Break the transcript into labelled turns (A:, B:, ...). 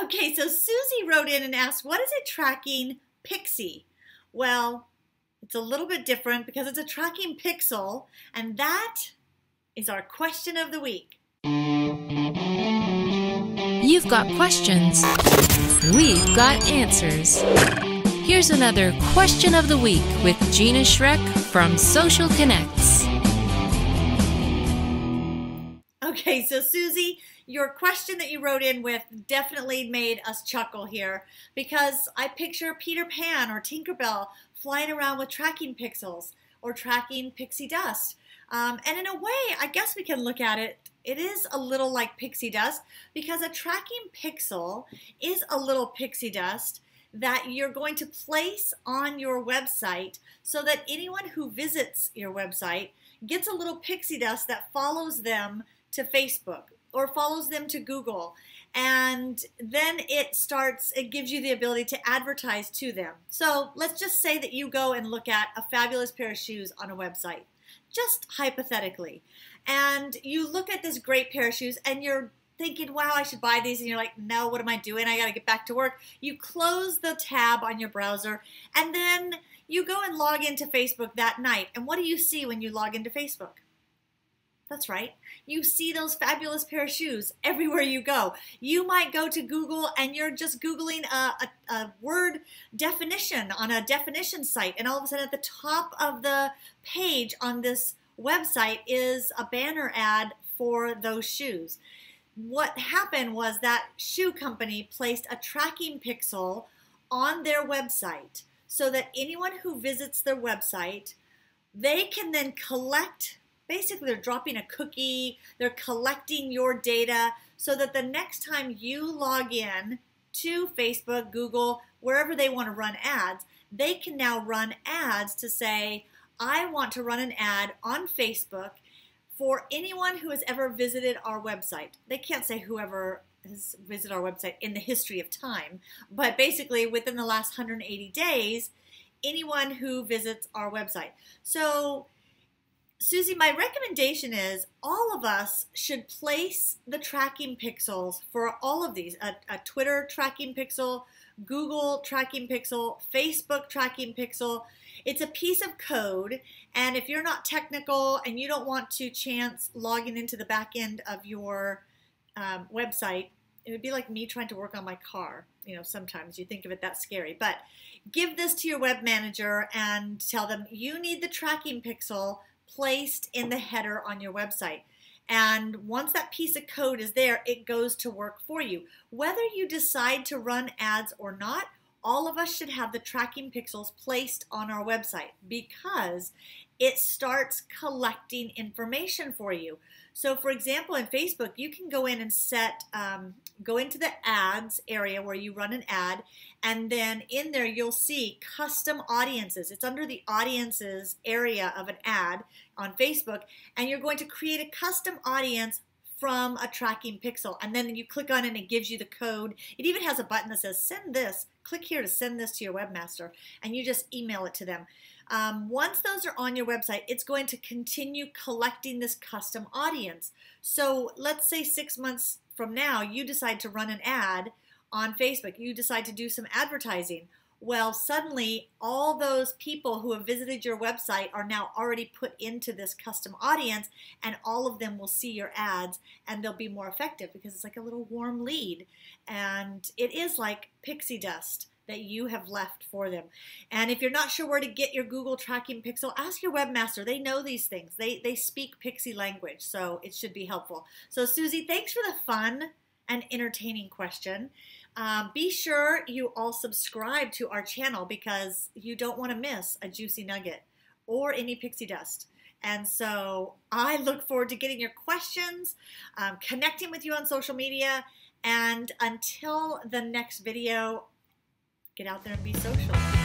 A: Okay, so Susie wrote in and asked, what is it tracking Pixie? Well, it's a little bit different because it's a tracking pixel, and that is our question of the week.
B: You've got questions. We've got answers. Here's another question of the week with Gina Schreck from SocialKNX.
A: Okay, so Susie, your question that you wrote in with definitely made us chuckle here because I picture Peter Pan or Tinkerbell flying around with tracking pixels or tracking pixie dust. Um, and in a way, I guess we can look at it, it is a little like pixie dust because a tracking pixel is a little pixie dust that you're going to place on your website so that anyone who visits your website gets a little pixie dust that follows them to Facebook or follows them to Google. And then it starts, it gives you the ability to advertise to them. So let's just say that you go and look at a fabulous pair of shoes on a website, just hypothetically. And you look at this great pair of shoes and you're thinking, wow, I should buy these. And you're like, no, what am I doing? I got to get back to work. You close the tab on your browser and then you go and log into Facebook that night. And what do you see when you log into Facebook? That's right. You see those fabulous pair of shoes everywhere you go. You might go to Google and you're just Googling a, a, a, word definition on a definition site, and all of a sudden at the top of the page on this website is a banner ad for those shoes. What happened was that shoe company placed a tracking pixel on their website so that anyone who visits their website, they can then collect basically they're dropping a cookie, they're collecting your data so that the next time you log in to Facebook, Google, wherever they want to run ads, they can now run ads to say, I want to run an ad on Facebook for anyone who has ever visited our website. They can't say whoever has visited our website in the history of time, but basically within the last 180 days, anyone who visits our website. So Susie, my recommendation is all of us should place the tracking pixels for all of these a, a, Twitter tracking pixel, Google tracking pixel, Facebook tracking pixel. It's a piece of code, and if you're not technical and you don't want to chance logging into the back end of your um, website, it would be like me trying to work on my car. You know, sometimes you think of it that scary, but give this to your web manager and tell them you need the tracking pixel placed in the header on your website. And once that piece of code is there, it goes to work for you. Whether you decide to run ads or not, all of us should have the tracking pixels placed on our website because it starts collecting information for you. So for example, in Facebook, you can go in and set, um, go into the ads area where you run an ad, and then in there you'll see custom audiences. It's under the audiences area of an ad on Facebook, and you're going to create a custom audience from a tracking pixel. And then you click on it and it gives you the code. It even has a button that says send this. Click here to send this to your webmaster, and you just email it to them. Um, once those are on your website, it's going to continue collecting this custom audience. So let's say six months from now, you decide to run an ad on Facebook. You decide to do some advertising. Well, suddenly all those people who have visited your website are now already put into this custom audience, and all of them will see your ads and they'll be more effective because it's like a little warm lead. And it is like pixie dust that you have left for them. And if you're not sure where to get your Google tracking pixel, ask your webmaster. They know these things. They they speak pixie language, so it should be helpful. So Susie, thanks for the fun and entertaining question. Um, be sure you all subscribe to our channel because you don't want to miss a juicy nugget or any pixie dust. And so I look forward to getting your questions, um, connecting with you on social media, and until the next video, get out there and be social.